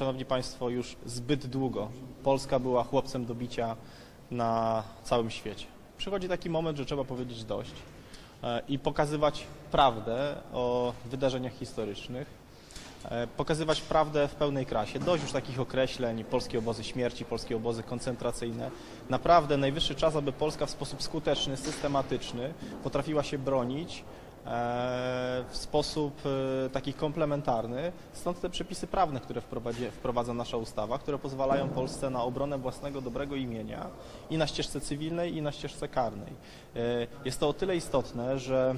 Szanowni Państwo, już zbyt długo Polska była chłopcem do bicia na całym świecie. Przychodzi taki moment, że trzeba powiedzieć dość e, i pokazywać prawdę o wydarzeniach historycznych, e, pokazywać prawdę w pełnej krasie. Dość już takich określeń, polskie obozy śmierci, polskie obozy koncentracyjne. Naprawdę najwyższy czas, aby Polska w sposób skuteczny, systematyczny potrafiła się bronić w sposób e, taki komplementarny. Stąd te przepisy prawne, które wprowadza nasza ustawa, które pozwalają Polsce na obronę własnego dobrego imienia i na ścieżce cywilnej, i na ścieżce karnej. E, Jest to o tyle istotne, że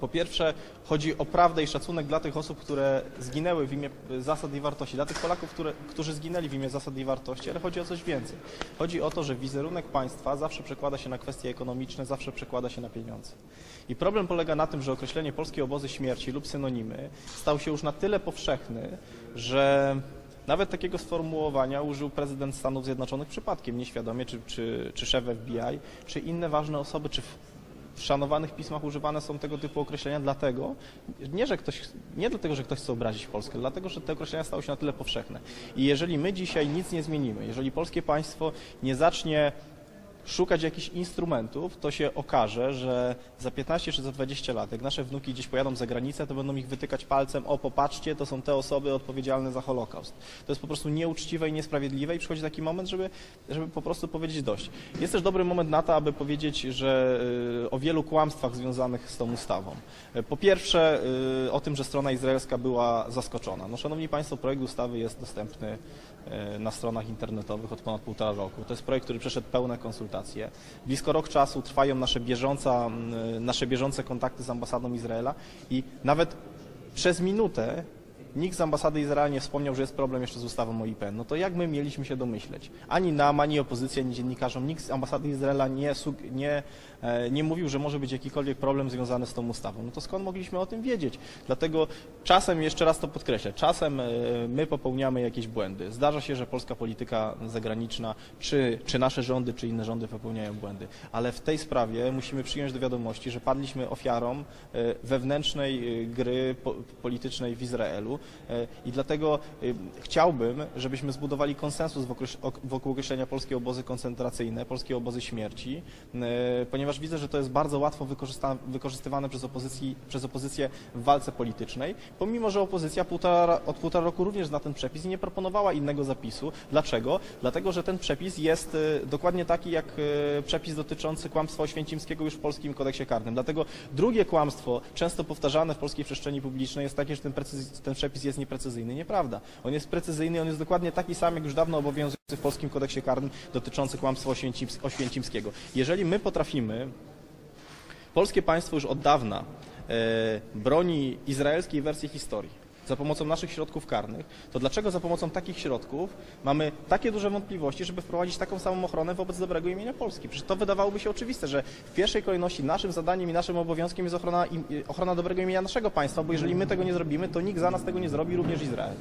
po pierwsze, chodzi o prawdę i szacunek dla tych osób, które zginęły w imię zasad i wartości, dla tych Polaków, które, którzy zginęli w imię zasad i wartości, ale chodzi o coś więcej. Chodzi o to, że wizerunek państwa zawsze przekłada się na kwestie ekonomiczne, zawsze przekłada się na pieniądze. I problem polega na tym, że określenie polskie obozy śmierci lub synonimy stał się już na tyle powszechny, że nawet takiego sformułowania użył prezydent Stanów Zjednoczonych przypadkiem, nieświadomie, czy, czy, czy szef FBI, czy inne ważne osoby, czy w, szanowanych pismach używane są tego typu określenia dlatego, nie, że ktoś, nie dlatego, że ktoś chce obrazić Polskę, dlatego, że te określenia stały się na tyle powszechne. I jeżeli my dzisiaj nic nie zmienimy, jeżeli polskie państwo nie zacznie szukać jakichś instrumentów, to się okaże, że za 15 czy za 20 lat, jak nasze wnuki gdzieś pojadą za granicę, to będą ich wytykać palcem, o popatrzcie, to są te osoby odpowiedzialne za Holokaust. To jest po prostu nieuczciwe i niesprawiedliwe i przychodzi taki moment, żeby, żeby po prostu powiedzieć dość. Jest też dobry moment na to, aby powiedzieć, że y, o wielu kłamstwach związanych z tą ustawą. Po pierwsze, y, o tym, że strona izraelska była zaskoczona. No, szanowni Państwo, projekt ustawy jest dostępny y, na stronach internetowych od ponad półtora roku. To jest projekt, który przeszedł pełne konsultacje. Blisko rok czasu trwają nasze, bieżąca, nasze bieżące kontakty z ambasadą Izraela i nawet przez minutę nikt z ambasady Izraela nie wspomniał, że jest problem jeszcze z ustawą o IPN. No to jak my mieliśmy się domyśleć? Ani nam, ani opozycji, ani dziennikarzom, nikt z ambasady Izraela nie, nie, e, nie mówił, że może być jakikolwiek problem związany z tą ustawą. No to skąd mogliśmy o tym wiedzieć? Dlatego czasem, jeszcze raz to podkreślę, czasem e, my popełniamy jakieś błędy. Zdarza się, że polska polityka zagraniczna, czy, czy nasze rządy, czy inne rządy popełniają błędy. Ale w tej sprawie musimy przyjąć do wiadomości, że padliśmy ofiarą e, wewnętrznej gry po, politycznej w Izraelu i dlatego e, chciałbym, żebyśmy zbudowali konsensus wokół, ok- wokół określenia polskie obozy koncentracyjne, polskie obozy śmierci, e, ponieważ widzę, że to jest bardzo łatwo wykorzystywane przez, opozycji, przez opozycję w walce politycznej, pomimo, że opozycja półtora, od półtora roku również zna ten przepis i nie proponowała innego zapisu. Dlaczego? Dlatego, że ten przepis jest e, dokładnie taki jak e, przepis dotyczący kłamstwa oświęcimskiego już w polskim kodeksie karnym. Dlatego drugie kłamstwo, często powtarzane w polskiej przestrzeni publicznej, jest takie, że ten, precyz- ten przepis jest nieprecyzyjny. Nieprawda. On jest precyzyjny, on jest dokładnie taki sam, jak już dawno obowiązujący w polskim kodeksie karnym dotyczący kłamstwa oświęcims- oświęcimskiego. Jeżeli my potrafimy Polskie państwo już od dawna e, broni izraelskiej wersji historii za pomocą naszych środków karnych, to dlaczego za pomocą takich środków mamy takie duże wątpliwości, żeby wprowadzić taką samą ochronę wobec dobrego imienia Polski? Przecież to wydawałoby się oczywiste, że w pierwszej kolejności naszym zadaniem i naszym obowiązkiem jest ochrona, ochrona dobrego imienia naszego państwa, bo jeżeli my tego nie zrobimy, to nikt za nas tego nie zrobi, również Izrael.